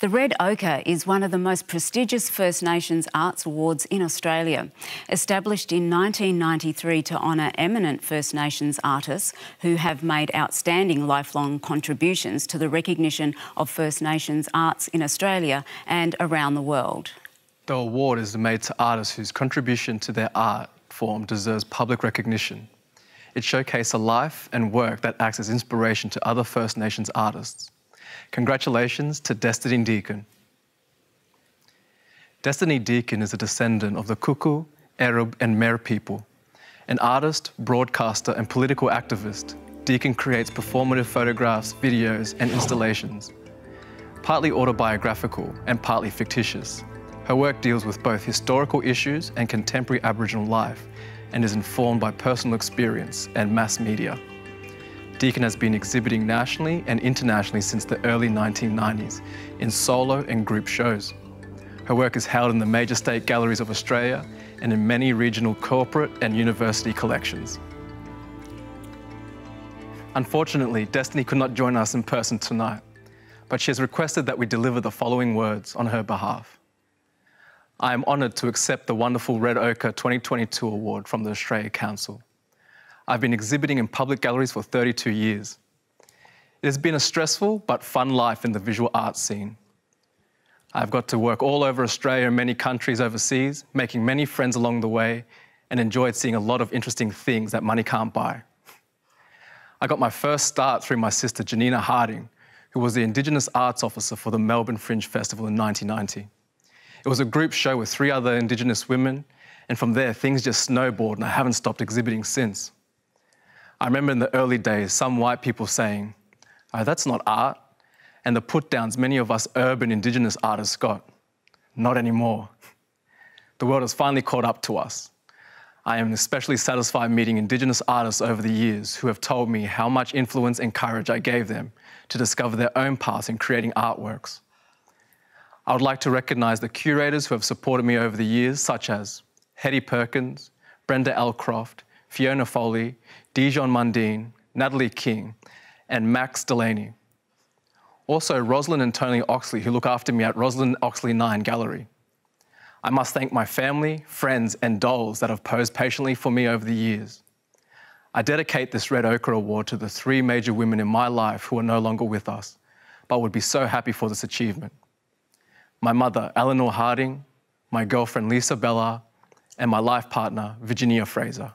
The Red Ochre is one of the most prestigious First Nations arts awards in Australia. Established in 1993 to honour eminent First Nations artists who have made outstanding lifelong contributions to the recognition of First Nations arts in Australia and around the world. The award is made to artists whose contribution to their art form deserves public recognition. It showcases a life and work that acts as inspiration to other First Nations artists. Congratulations to Destiny Deacon. Destiny Deacon is a descendant of the Kuku, Erub, and Mer people. An artist, broadcaster, and political activist, Deacon creates performative photographs, videos, and installations. Partly autobiographical and partly fictitious, her work deals with both historical issues and contemporary Aboriginal life and is informed by personal experience and mass media. Deacon has been exhibiting nationally and internationally since the early 1990s in solo and group shows. Her work is held in the major state galleries of Australia and in many regional corporate and university collections. Unfortunately, Destiny could not join us in person tonight, but she has requested that we deliver the following words on her behalf. I am honoured to accept the wonderful Red Ochre 2022 award from the Australia Council. I've been exhibiting in public galleries for 32 years. It has been a stressful but fun life in the visual arts scene. I've got to work all over Australia and many countries overseas, making many friends along the way, and enjoyed seeing a lot of interesting things that money can't buy. I got my first start through my sister Janina Harding, who was the Indigenous Arts Officer for the Melbourne Fringe Festival in 1990. It was a group show with three other Indigenous women, and from there things just snowballed and I haven't stopped exhibiting since. I remember in the early days, some white people saying, oh, that's not art, and the put downs many of us urban Indigenous artists got. Not anymore. The world has finally caught up to us. I am especially satisfied meeting Indigenous artists over the years who have told me how much influence and courage I gave them to discover their own paths in creating artworks. I would like to recognise the curators who have supported me over the years, such as Hetti Perkins, Brenda L. Fiona Foley, Djon Mundine, Natalie King, and Max Delany. Also, Roslyn and Tony Oxley, who look after me at Roslyn Oxley 9 Gallery. I must thank my family, friends, and dolls that have posed patiently for me over the years. I dedicate this Red Ochre Award to the three major women in my life who are no longer with us, but would be so happy for this achievement. My mother, Eleanor Harding, my girlfriend, Lisa Bellear, and my life partner, Virginia Fraser.